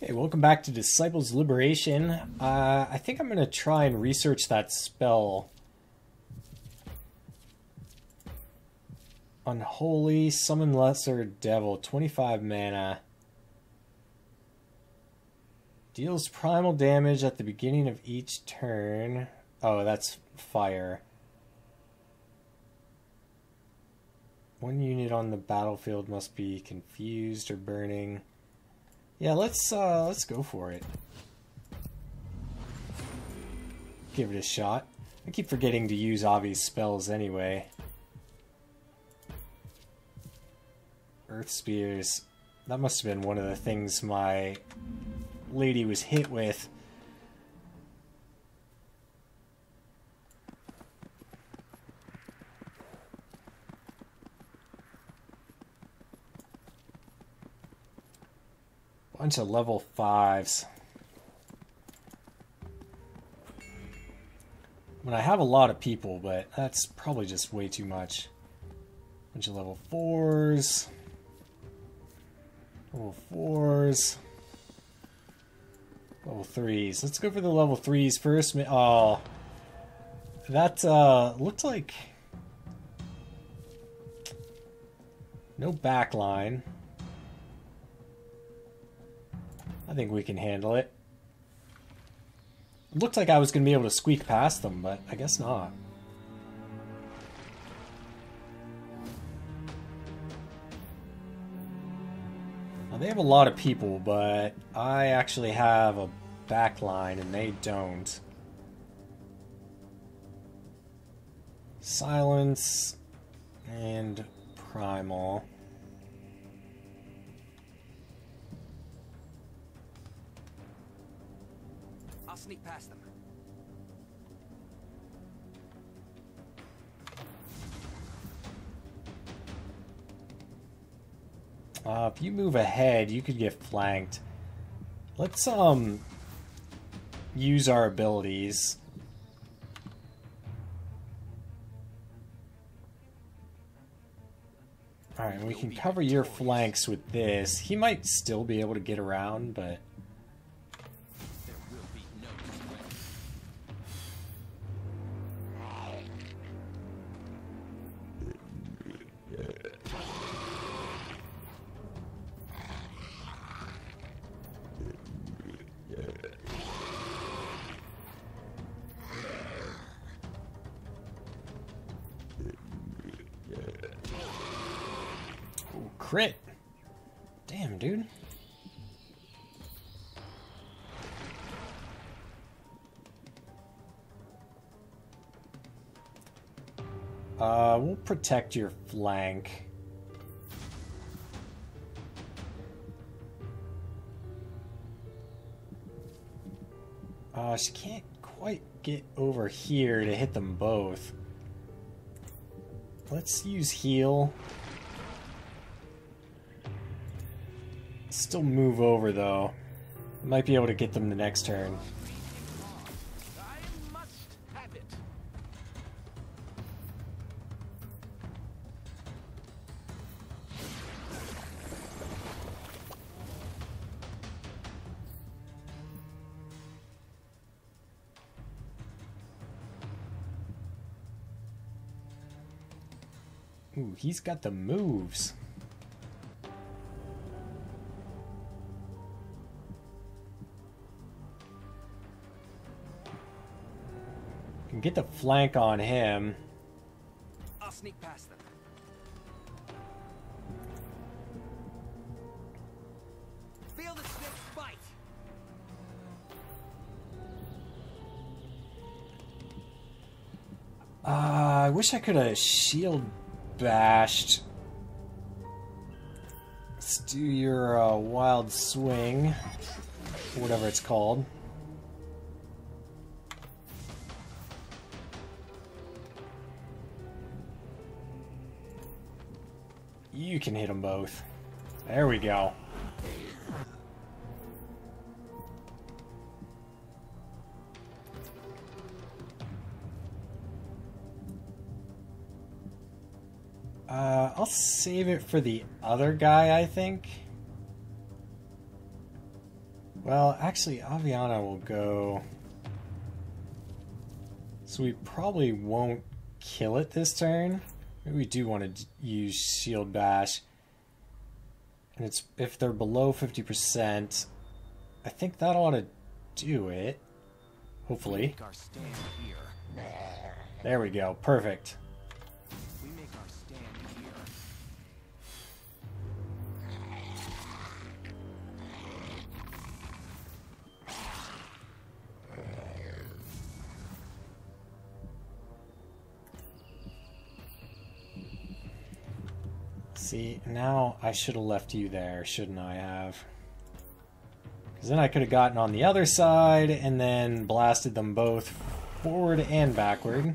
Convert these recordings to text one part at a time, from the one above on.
Okay, welcome back to Disciples Liberation. Uh, I think I'm going to try and research that spell. Unholy, Summon Lesser Devil, 25 mana. Deals primal damage at the beginning of each turn. Oh, that's fire. One unit on the battlefield must be confused or burning. Yeah, let's uh, let's go for it. Give it a shot. I keep forgetting to use Avi's spells anyway. Earth Spears. That must have been one of the things my lady was hit with. Bunch of level fives. I mean, I have a lot of people, but that's probably just way too much. Bunch of level fours. Level fours. Level threes. Let's go for the level threes first. Oh, that uh, looked like no backline. Think we can handle it. It looked like I was going to be able to squeak past them, but I guess not. Now, they have a lot of people, but I actually have a backline and they don't. Silence and Primal. Sneak past them. Uh, if you move ahead, you could get flanked. Let's, um, use our abilities. Alright, we can cover your flanks with this. He might still be able to get around, but... crit. Damn, dude. Uh, we'll protect your flank. Uh, she can't quite get over here to hit them both. Let's use heal. Still move over, though. Might be able to get them the next turn. Ooh, he's got the moves. Get the flank on him. I'll sneak past them. Feel the snake's bite. Uh, I wish I could have shield bashed. Let's do your uh, wild swing, whatever it's called. You can hit them both. There we go. Uh, I'll save it for the other guy, I think. Well, actually, Avyanna will go. So we probably won't kill it this turn. Maybe we do want to use Shield Bash. And it's if they're below 50%, I think that ought to do it. Hopefully. Make our stand here. There we go. Perfect. See, now I should have left you there, shouldn't I have? Because then I could have gotten on the other side and then blasted them both forward and backward.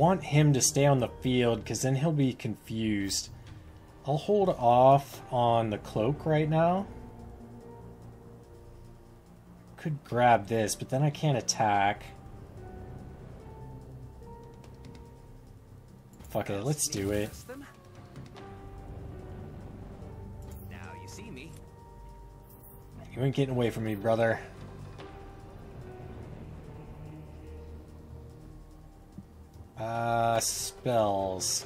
Want him to stay on the field because then he'll be confused. I'll hold off on the cloak right now. Could grab this, but then I can't attack. Fuck it, let's do it. Now you see me. You ain't getting away from me, brother. Uh, spells.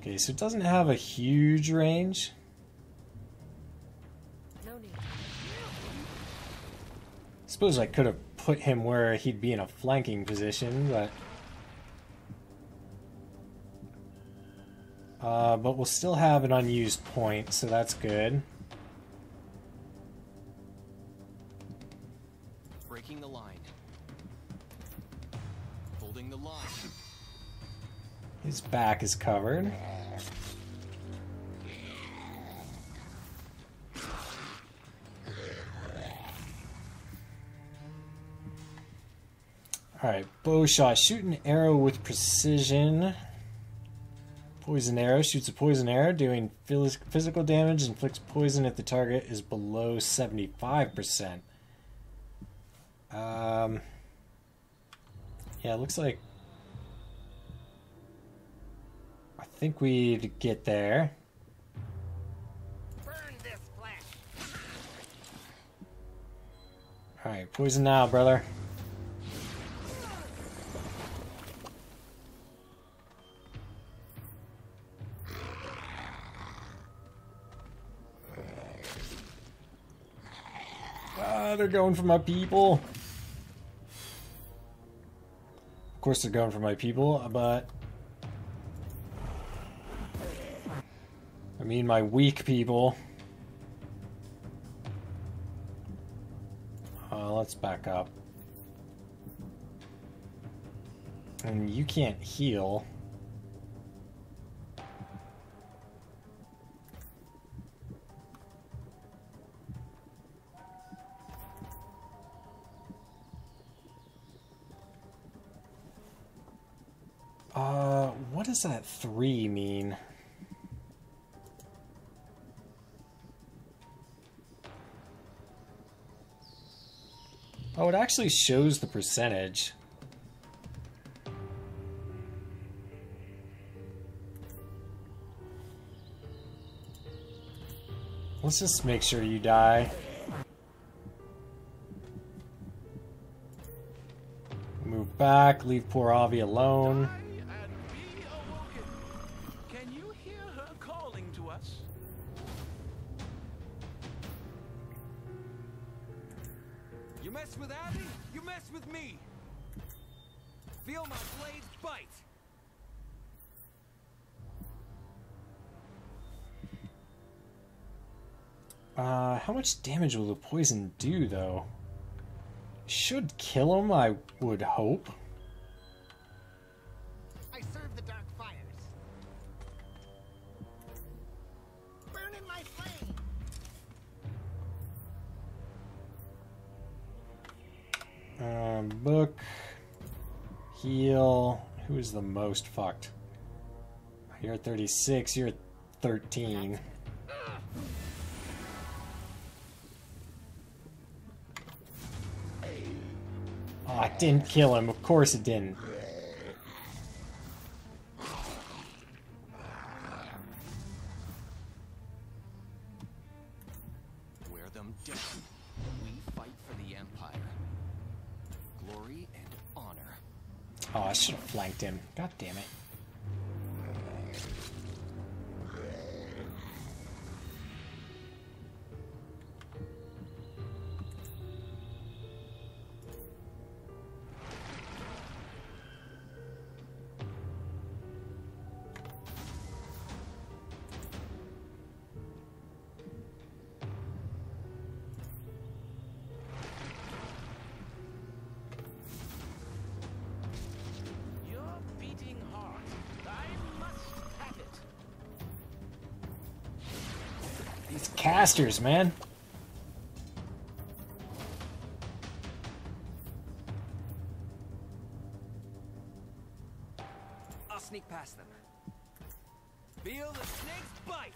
Okay, so it doesn't have a huge range. Suppose I could have put him where he'd be in a flanking position, but... Uh, but we'll still have an unused point, so that's good. Breaking the line. Holding the line. His back is covered. Alright, bow shot. Shoot an arrow with precision. Poison arrow shoots a poison arrow, doing physical damage, inflicts poison if the target is below 75%. Um, yeah, it looks like I think we'd get there. Burn this flesh. Alright, poison now, brother. Ah, they're going for my people. Of course, they're going for my people, but. I mean, my weak people. Uh, let's back up. And you can't heal. Does that three mean? Oh, it actually shows the percentage. Let's just make sure you die. Move back, leave poor Avi alone. Much damage will the poison do, though? Should kill him, I would hope. I serve the dark fires. Burn in my flame. Um, book. Heal. Who is the most fucked? You're at 36, you're at 13. It didn't kill him. Of course it didn't. Wear them down. We fight for the Empire. Glory and honor. Oh, I should have flanked him. God damn it. Casters, man. I'll sneak past them. Feel the snake's bite!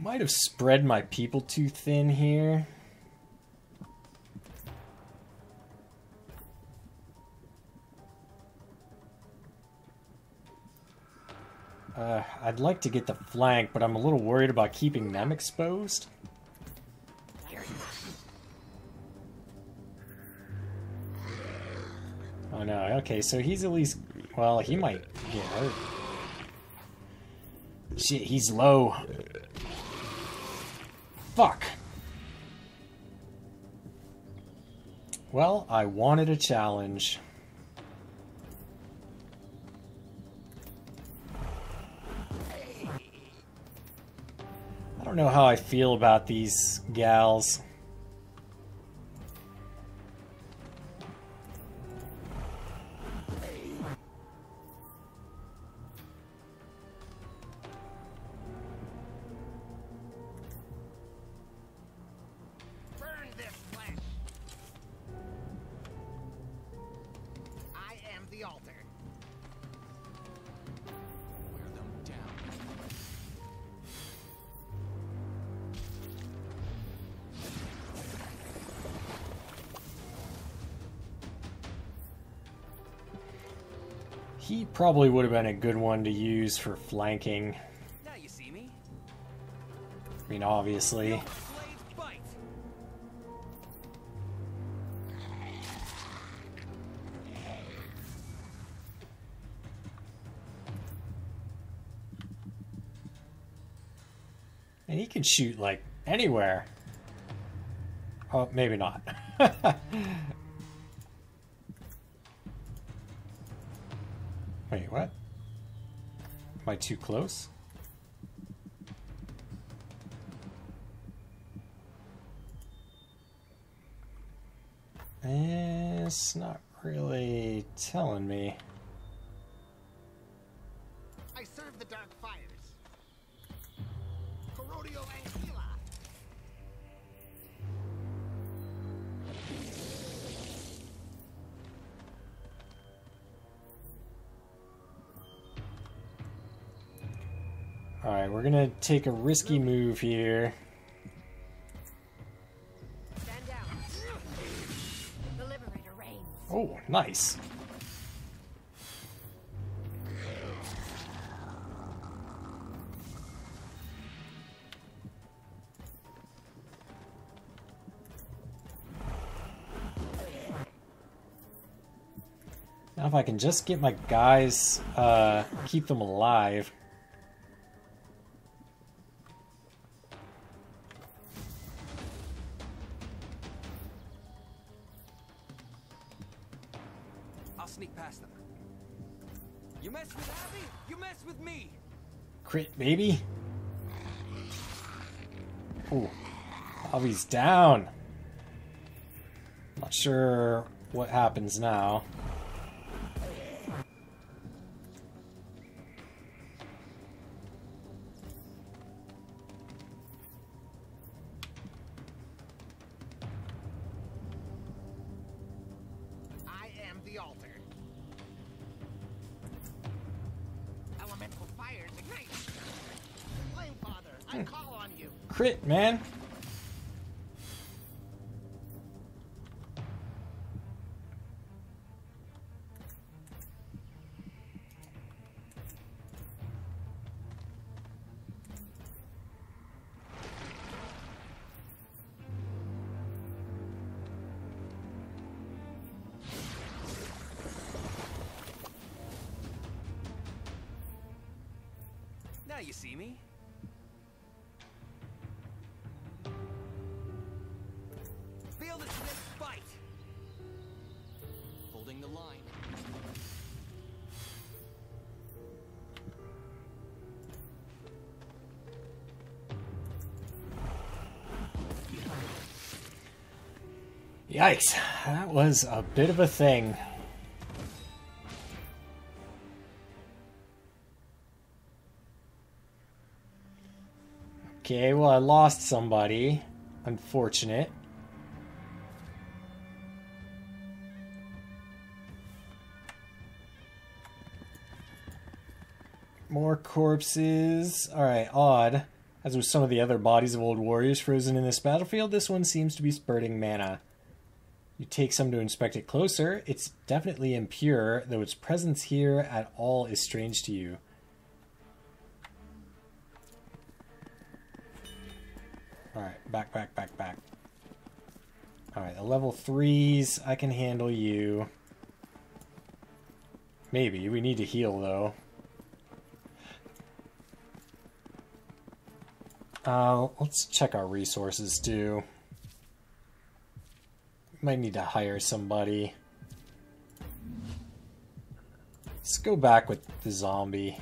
Might have spread my people too thin here. I'd like to get the flank, but I'm a little worried about keeping them exposed. Oh no, okay, so he's at least... Well, he might get hurt. Shit, he's low. Fuck. Well, I wanted a challenge. Don't know how I feel about these gals. He probably would have been a good one to use for flanking. Now you see me. I mean, obviously. Feel the blade's bite! And he can shoot, like, anywhere. Oh, maybe not. I too close? Eh, it's not really telling me. Alright, we're gonna take a risky move here. Stand down. The Liberator reigns. Oh, nice. Now if I can just get my guys, uh, keep them alive. Baby. Ooh. Javi's down. Not sure what happens now. Now you see me. Feel this next fight. Holding the line. Yikes. That was a bit of a thing. Okay, well, I lost somebody. Unfortunate. More corpses. Alright, odd. As with some of the other bodies of old warriors frozen in this battlefield, this one seems to be spurting mana. You take some to inspect it closer. It's definitely impure, though its presence here at all is strange to you. Back, back, back, back. Alright, the level 3s, I can handle you. Maybe. We need to heal, though. Uh, let's check our resources, too. Might need to hire somebody. Let's go back with the zombie.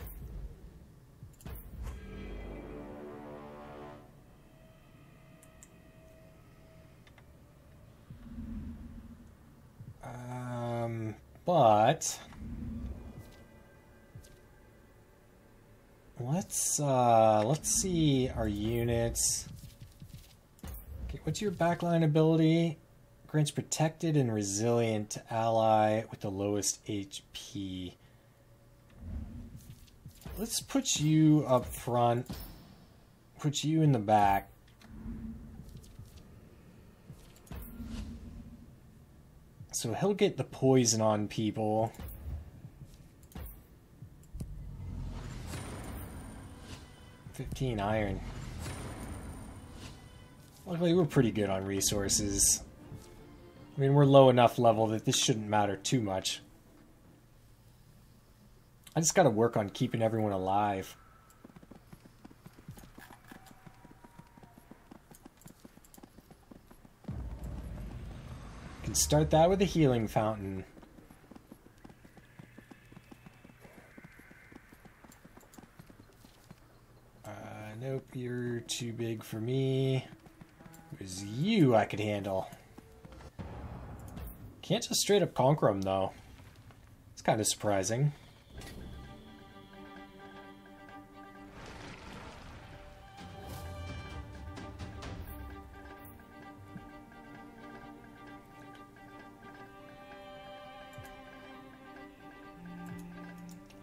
But let's uh let's see our units. Okay, what's your backline ability? Grants protected and resilient to ally with the lowest HP. Let's put you up front. Put you in the back. So he'll get the poison on people. Fifteen iron. Luckily, we're pretty good on resources. I mean, we're low enough level that this shouldn't matter too much. I just gotta work on keeping everyone alive. Can start that with a healing fountain. Uh, nope, you're too big for me. It was you I could handle. Can't just straight up conquer him, though. It's kind of surprising.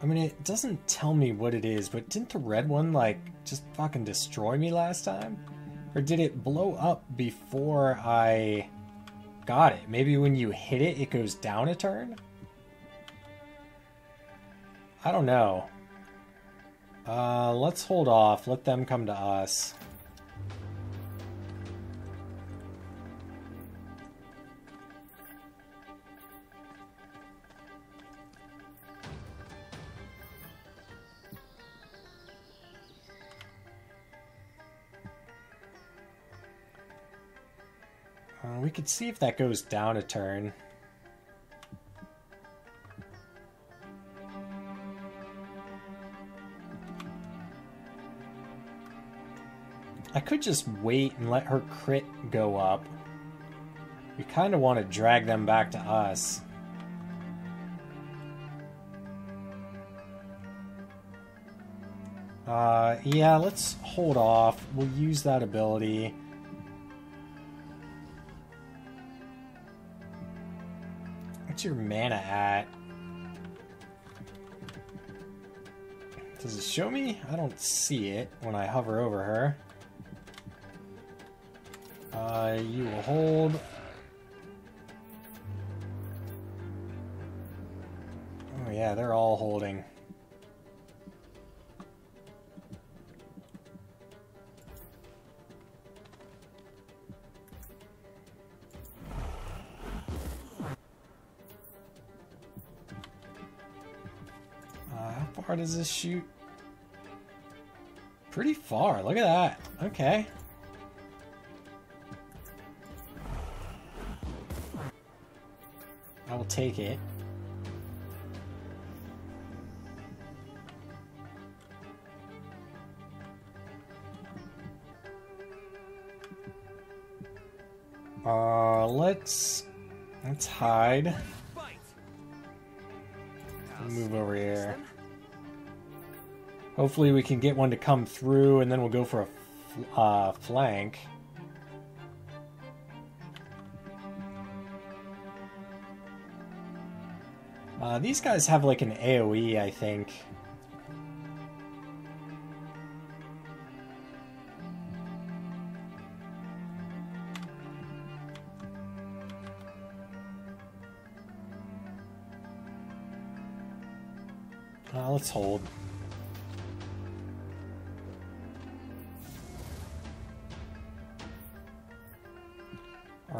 Mean, it doesn't tell me what it is, but didn't the red one, like, just fucking destroy me last time? Or did it blow up before I got it? Maybe when you hit it, it goes down a turn? I don't know. Uh, let's hold off. Let them come to us. Uh, we could see if that goes down a turn. I could just wait and let her crit go up. We kind of want to drag them back to us. Uh, yeah, let's hold off. We'll use that ability. What's your mana at? Does it show me? I don't see it when I hover over her. Uh, you will hold. Oh yeah, they're all holding. Does this shoot? Pretty far. Look at that. Okay. I will take it. Uh, let's let's hide. Move over here. Hopefully we can get one to come through, and then we'll go for a uh, flank. Uh, these guys have like an AoE, I think. Uh, let's hold.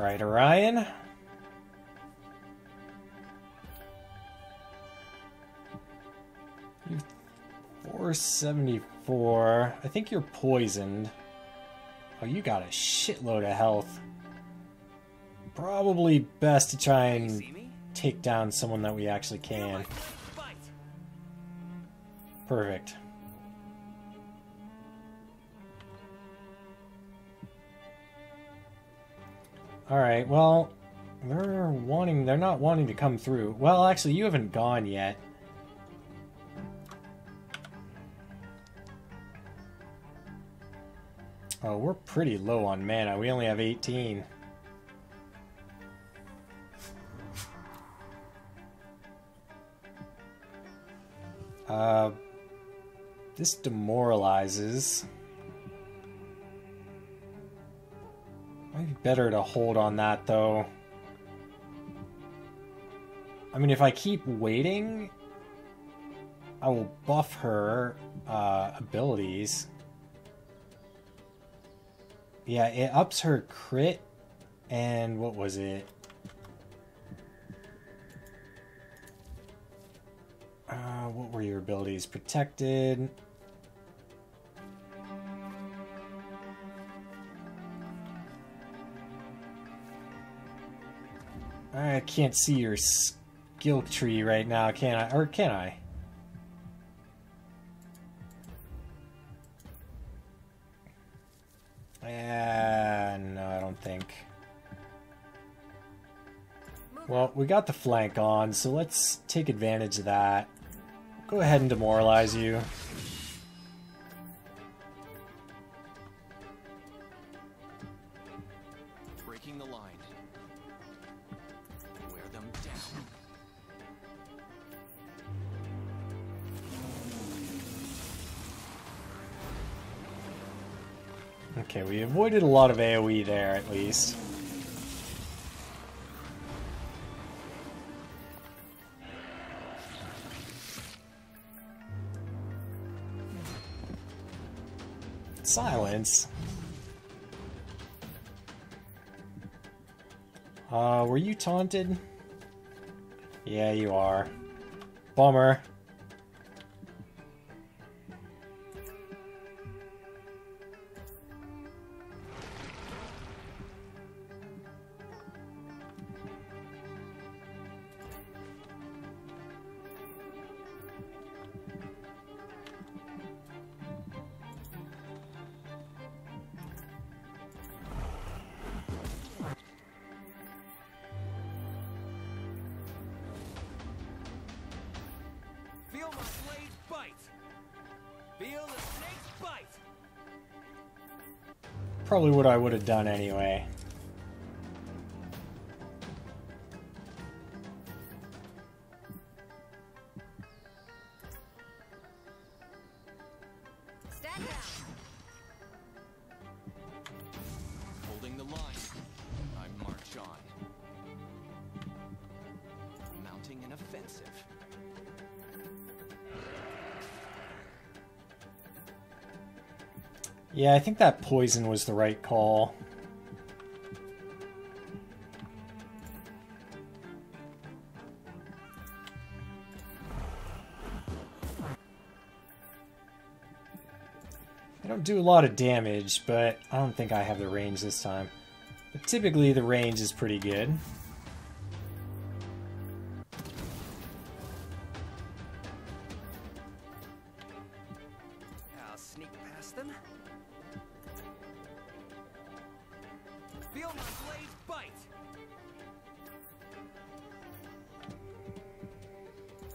Right, Orion. You 474. I think you're poisoned. Oh, you got a shitload of health. Probably best to try and take down someone that we actually can. Perfect. Alright, well, they're wanting, they're not wanting to come through. Well, actually, you haven't gone yet. Oh, we're pretty low on mana. We only have 18. Uh, this demoralizes. Better to hold on that though. I mean, if I keep waiting, I will buff her uh, abilities. Yeah, it ups her crit, and what was it? Uh, what were your abilities? Protected. I can't see your skill tree right now, can I? Or can I? Uh, no, I don't think. Well, we got the flank on, so let's take advantage of that. Go ahead and demoralize you. Avoided a lot of AoE there, at least. Silence. Uh, were you taunted? Yeah, you are. Bummer. Probably what I would have done anyway. Yeah, I think that poison was the right call. I don't do a lot of damage, but I don't think I have the range this time. But typically the range is pretty good. Sneak them. Feel my blades bite.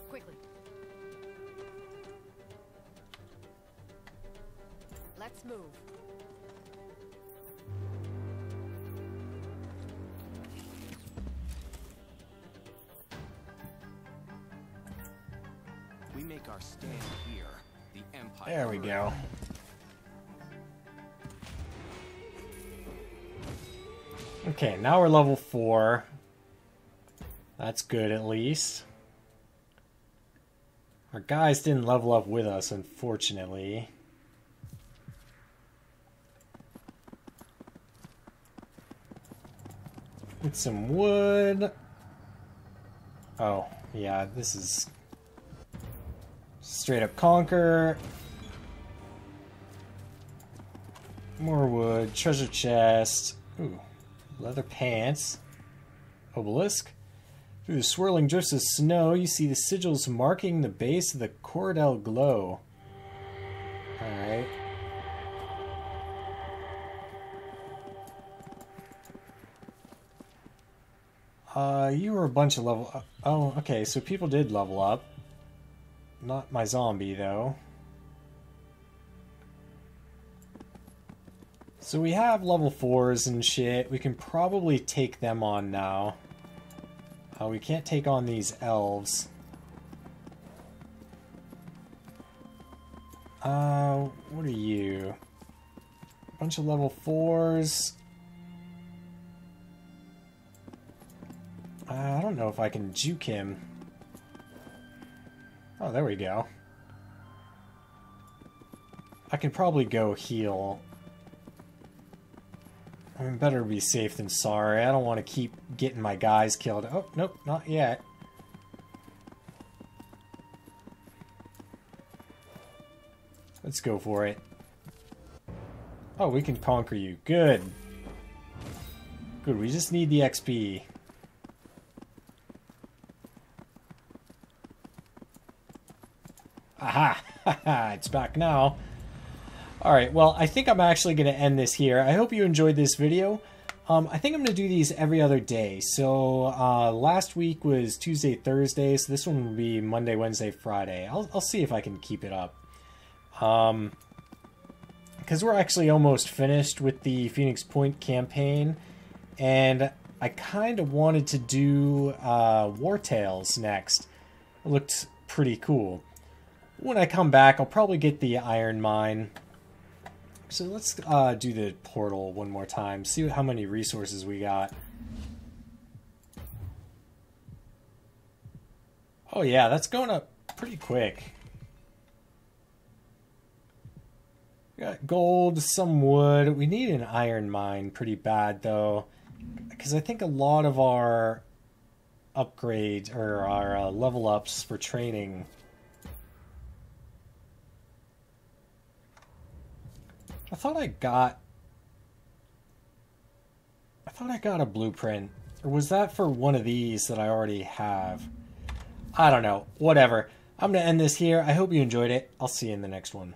Quickly. Let's move. We make our stand here. The Empire. There we go. Okay, now we're level 4. That's good at least. Our guys didn't level up with us, unfortunately. With some wood. Oh, yeah, this is straight up conquer. More wood, treasure chest. Ooh, leather pants. Obelisk. Through the swirling drifts of snow, you see the sigils marking the base of the Cordell Glow. Alright. Uh, you were a bunch of level... Oh, okay, so people did level up. Not my zombie, though. So we have level 4s and shit. We can probably take them on now. Uh, we can't take on these elves. Uh, what are you? Bunch of level 4s. Uh, I don't know if I can juke him. Oh, there we go. I can probably go heal. I mean, better be safe than sorry. I don't want to keep getting my guys killed. Oh, nope, not yet. Let's go for it. Oh, we can conquer you. Good. Good, we just need the XP. Aha! it's back now. Alright, well, I think I'm actually going to end this here. I hope you enjoyed this video. Um, I think I'm going to do these every other day. So, uh, last week was Tuesday, Thursday, so this one will be Monday, Wednesday, Friday. I'll, I'll see if I can keep it up. Um, because we're actually almost finished with the Phoenix Point campaign, and I kind of wanted to do uh, Wartales next. It looked pretty cool. When I come back, I'll probably get the Iron Mine. So let's uh, do the portal one more time, see how many resources we got. Oh yeah, that's going up pretty quick. We got gold, some wood. We need an iron mine pretty bad though, because I think a lot of our upgrades or our uh, level ups for training I thought I got. I thought I got a blueprint. Or was that for one of these that I already have? I don't know. Whatever. I'm going to end this here. I hope you enjoyed it. I'll see you in the next one.